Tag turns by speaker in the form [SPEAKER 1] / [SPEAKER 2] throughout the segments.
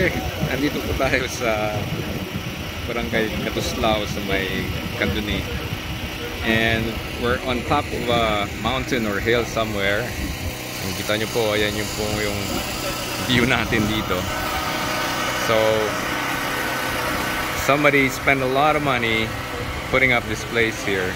[SPEAKER 1] Okay, nandito po tayo sa Barangay Katuslao sa may Kanduni. And we're on top of a mountain or hill somewhere. Kung kita nyo po, ayan yung po yung view natin dito. So, somebody spent a lot of money putting up this place here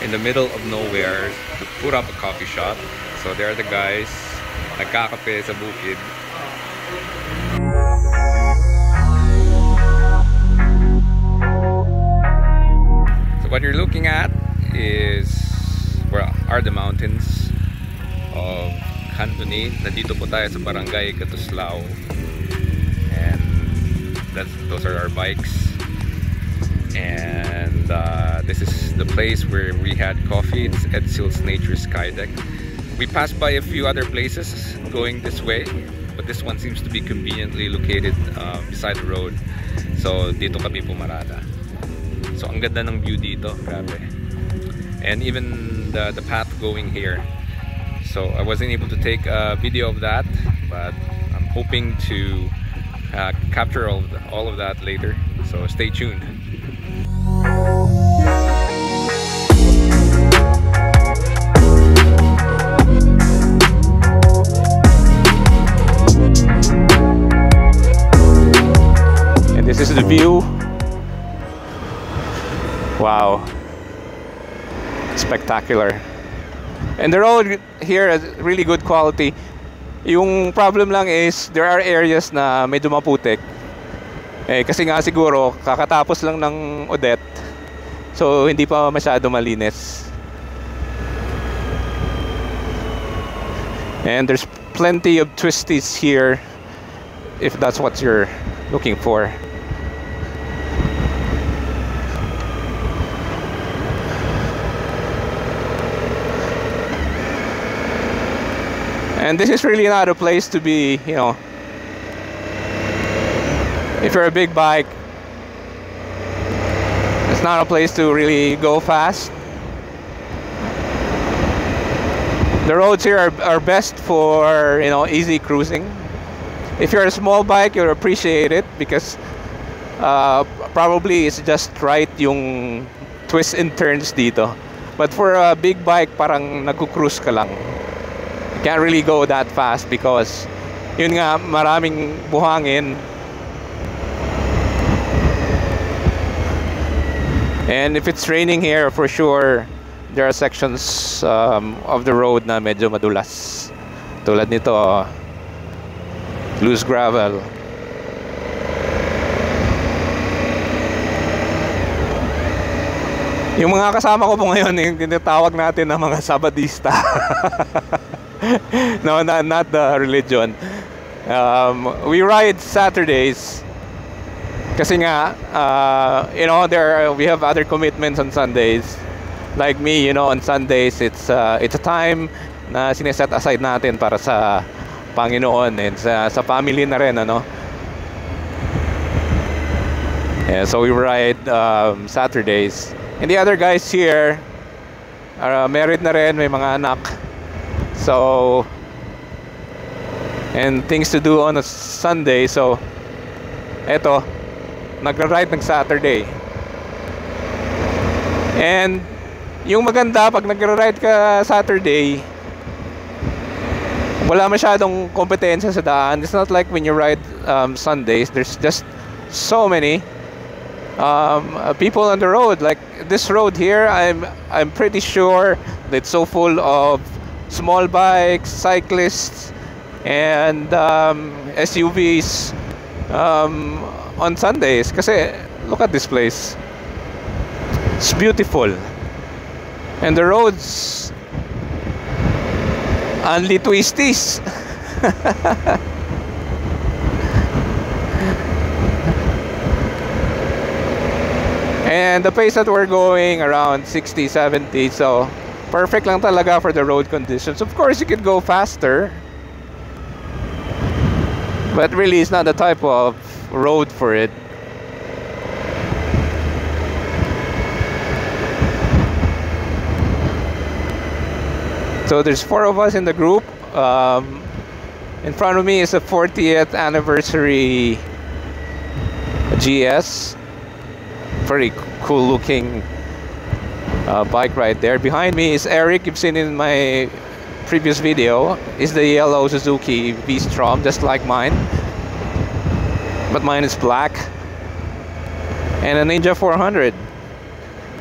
[SPEAKER 1] in the middle of nowhere to put up a coffee shop. So, there are the guys nagkakape sa bukid. Looking at is well, are the mountains of Candoni. Nandito po tayo sa Barangay Gatuslao. And that's those are our bikes. And uh, this is the place where we had coffee. It's Edsil's Nature Sky Deck. We passed by a few other places going this way, but this one seems to be conveniently located uh, beside the road. So dito kami pumarada. So ang ganda ng view dito, grabe. And even the, the path going here. So I wasn't able to take a video of that, but I'm hoping to uh, capture all of, the, all of that later. So stay tuned. And this is the view. Wow. Spectacular. And the road here is really good quality. Yung problem lang is there are areas na medyo maputik. Eh, kasi nga siguro kakatapos lang ng Odette. So hindi pa masyado malinis. And there's plenty of twisties here if that's what you're looking for. And this is really not a place to be, you know, if you're a big bike, it's not a place to really go fast. The roads here are, are best for, you know, easy cruising. If you're a small bike, you'll appreciate it because uh, probably it's just right yung twists and turns dito. But for a big bike, parang nagku-cruise ka lang. Can't really go that fast because yun nga, maraming buhangin. And if it's raining here, for sure, there are sections um, of the road na medyo madulas. Tulad nito, loose gravel. Yung mga kasama ko po ngayon, yung tinatawag natin na mga sabadista. no, not, not the religion. Um, we ride Saturdays kasi nga, uh, you know, there are, we have other commitments on Sundays. Like me, you know, on Sundays, it's uh, it's a time na sineset aside natin para sa Panginoon and sa, sa family na rin, ano. Yeah, so we ride um, Saturdays. And the other guys here are uh, married na rin, may mga anak. So, and things to do on a Sunday. So, eto, nagra-ride ng Saturday. And, yung maganda, pag nagra-ride ka Saturday, wala masyadong kompetensya sa daan. It's not like when you ride um, Sundays. There's just so many um, uh, people on the road. Like this road here, I'm I'm pretty sure that it's so full of small bikes, cyclists, and um, SUVs um, on Sundays. Kasi look at this place. It's beautiful, and the roads only twisties. And the pace that we're going around 60, 70, so perfect lang talaga for the road conditions. Of course, you could go faster, but really it's not the type of road for it. So there's four of us in the group. Um, In front of me is a 40th anniversary GS. Pretty cool looking uh, bike right there. Behind me is Eric. You've seen in my previous video. Is the yellow Suzuki V-Strom, just like mine. But mine is black. And a Ninja 400.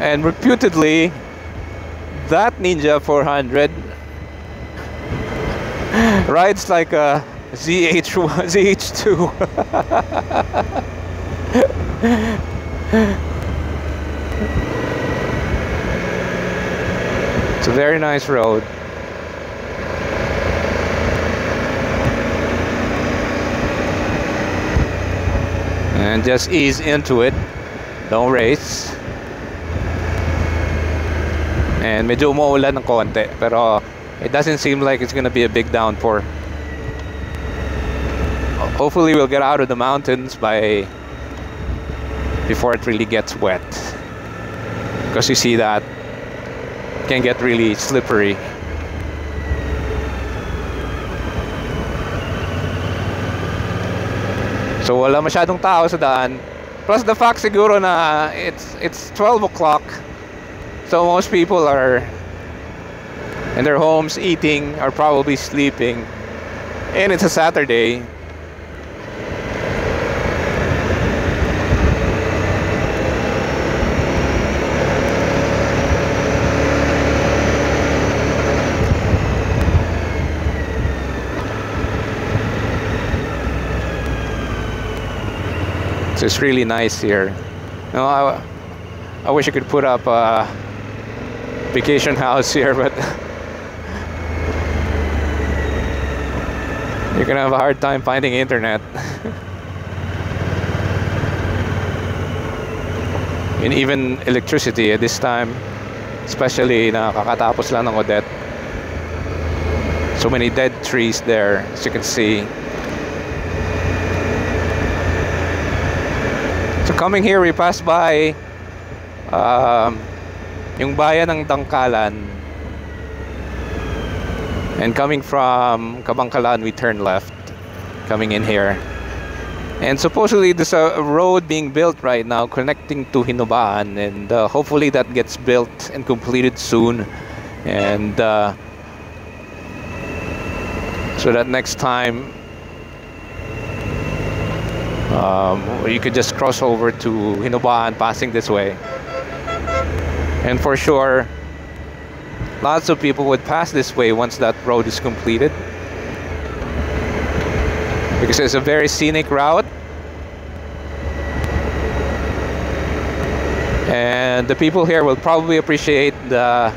[SPEAKER 1] And reputedly, that Ninja 400 rides like a ZH1, ZH2. it's a very nice road. And just ease into it. Don't race. And medyo umuulan ng konti pero it doesn't seem like it's gonna be a big downpour. Hopefully we'll get out of the mountains by before it really gets wet. Because you see that can get really slippery. So wala masyadong tao sa daan. Plus the fact siguro na it's it's 12 o'clock. So most people are in their homes eating or probably sleeping. And it's a Saturday. It's really nice here. No, I, I wish I could put up a vacation house here, but you're gonna have a hard time finding internet. and even electricity at this time, especially na kakatapos lang ng Odette. So many dead trees there, as you can see. Coming here, we passed by um, yung bayan ng Dangkalan. And coming from Kabankalan, we turn left, coming in here. And supposedly there's a road being built right now connecting to Hinobaan, and uh, hopefully that gets built and completed soon. And uh, so that next time um, you could just cross over to Hinobaan passing this way. And for sure, lots of people would pass this way once that road is completed. Because it's a very scenic route. And the people here will probably appreciate the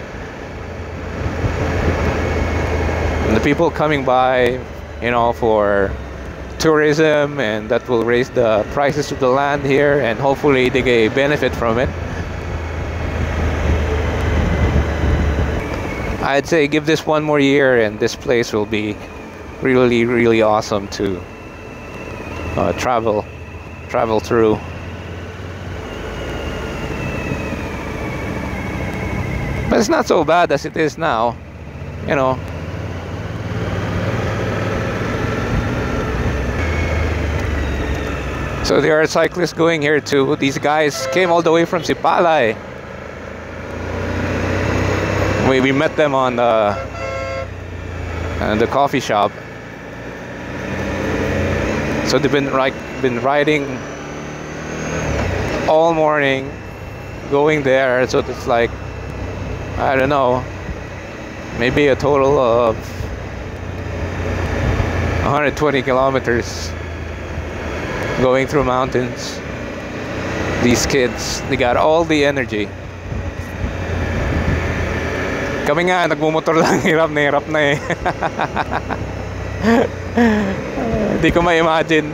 [SPEAKER 1] the people coming by, you know, for tourism and that will raise the prices of the land here and hopefully they get benefit from it. I'd say give this one more year and this place will be really really awesome to uh, travel travel through. But it's not so bad as it is now, you know. So there are cyclists going here too. These guys came all the way from Sipalay. We, we met them on the, uh, the coffee shop. So they've been like been riding all morning, going there. So it's like I don't know, maybe a total of 120 kilometers going through mountains. These kids, they got all the energy. Kami nga, nagmumotor lang, hirap na hirap na eh. Hindi ko ma-imagine.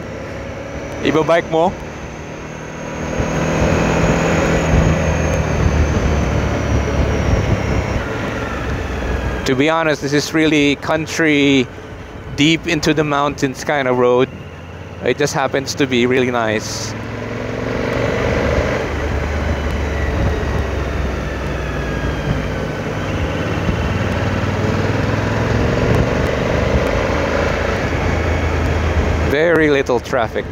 [SPEAKER 1] Iba-bike mo? To be honest, this is really country deep into the mountains kind of road. It just happens to be really nice.
[SPEAKER 2] very little traffic.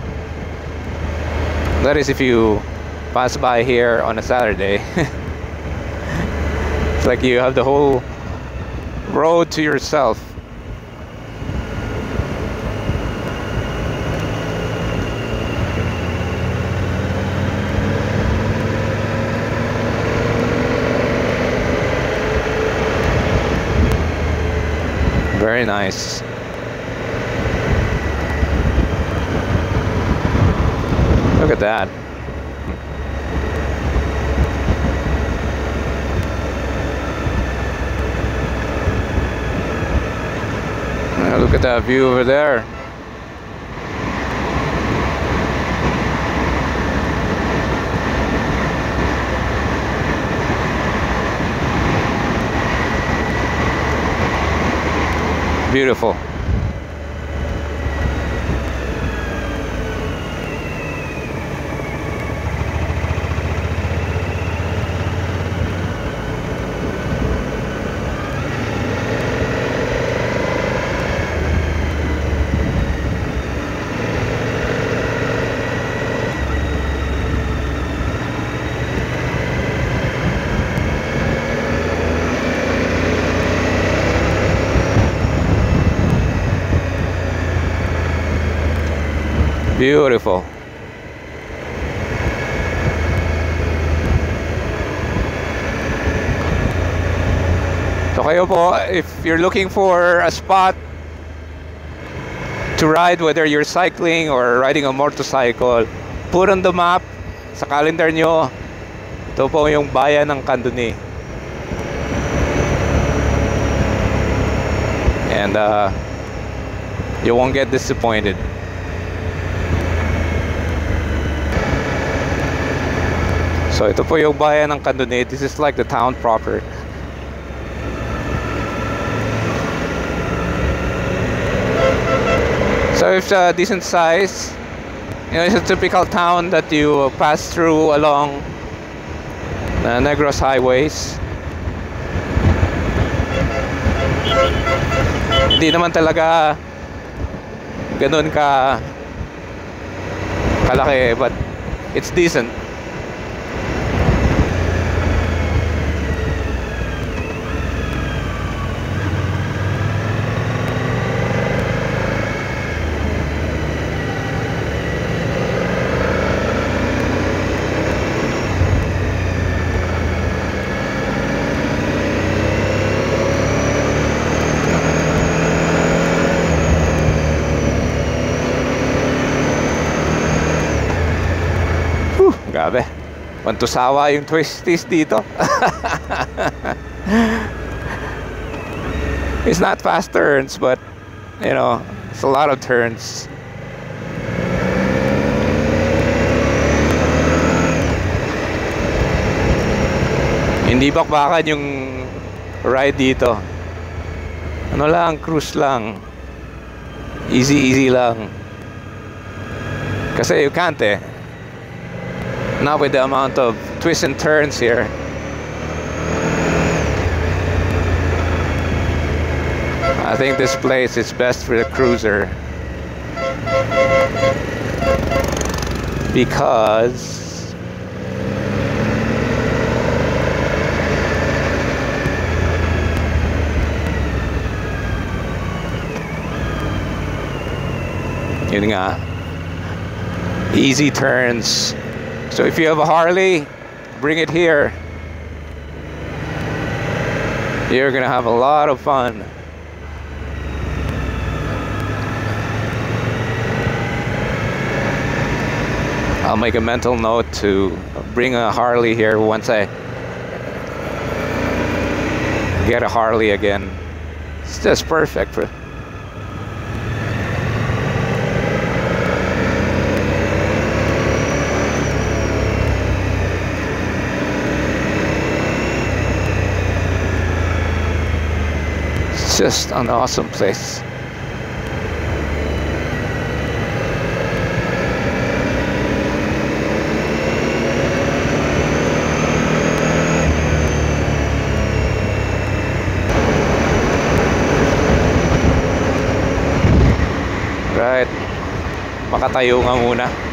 [SPEAKER 2] That is if you pass by here on a Saturday. it's like you have the whole road to yourself. Very nice. Look at that. Look at that view over there. Beautiful. Beautiful. So kayo po, if you're looking for a spot to ride, whether you're cycling or riding a motorcycle, put on the map sa calendar nyo. Ito po yung bayan ng Kanduni. And uh, you won't get disappointed. So ito po yung bayan ng Kanduni. This is like the town proper. So it's a decent size. You know, it's a typical town that you pass through along the Negros highways. Hindi naman talaga ganun ka kalaki but it's decent. Pantusawa yung twisties dito. it's not fast turns, but you know, it's a lot of turns. Hindi bakbakan yung ride dito. Ano lang, cruise lang. Easy, easy lang. Kasi you can't eh. Not with the amount of twists and turns here. I think this place is best for the cruiser. Because yun nga easy turns so if you have a Harley bring it here. You're gonna have a lot of fun. I'll make a mental note to bring a Harley here once I get a Harley again. It's just perfect for just an awesome place. Right. makatayo nga muna.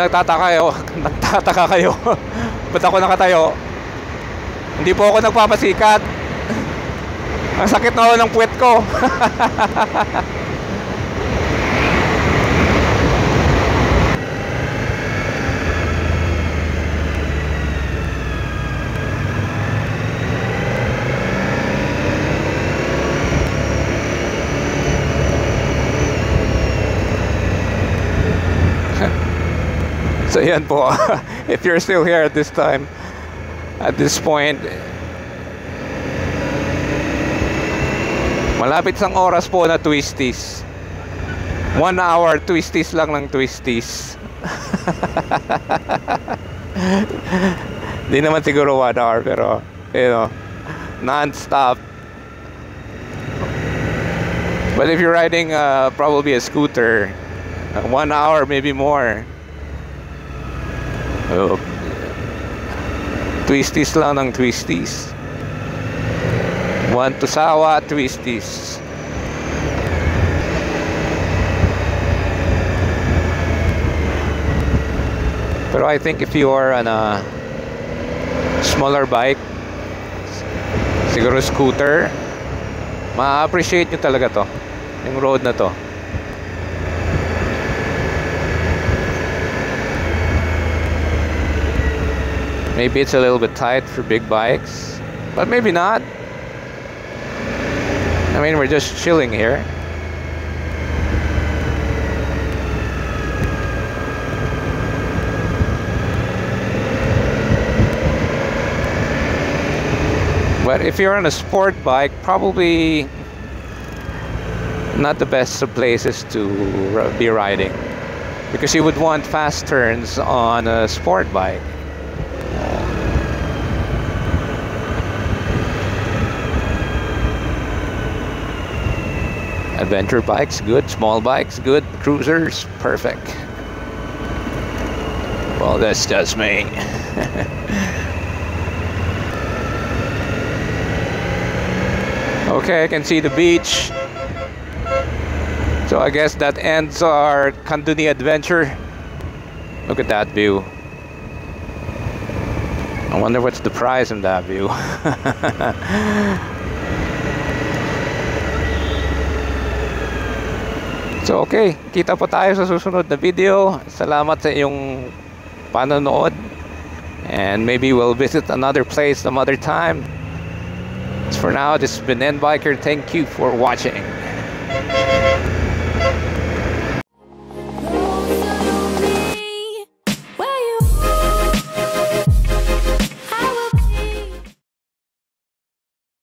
[SPEAKER 2] Marami nagtataka kayo, nagtataka kayo. Ba't ako nakatayo? Hindi po ako nagpapasikat. Ang sakit na ako ng puwet ko. So yan po, if you're still here at this time, at this point, malapit sang oras po na twisties. One hour twisties lang ng twisties. Di naman siguro one hour pero, you know, non-stop. But if you're riding uh, probably a scooter, one hour maybe more. Oh. Twisties lang ng twisties. One to sawa, twisties. Pero I think if you are on a smaller bike, siguro scooter, ma-appreciate nyo talaga to. Yung road na to. Maybe it's a little bit tight for big bikes, but maybe not. I mean, we're just chilling here. But if you're on a sport bike, probably not the best of places to be riding because you would want fast turns on a sport bike. Adventure bikes, good. Small bikes, good. Cruisers, perfect. Well, that's just me. okay, I can see the beach. So I guess that ends our Candoni adventure. Look at that view. I wonder what's the price in that view. So okay, kita po tayo sa susunod na video. Salamat sa iyong panonood. And maybe we'll visit another place some other time. For now, this has been N Biker. Thank you for watching.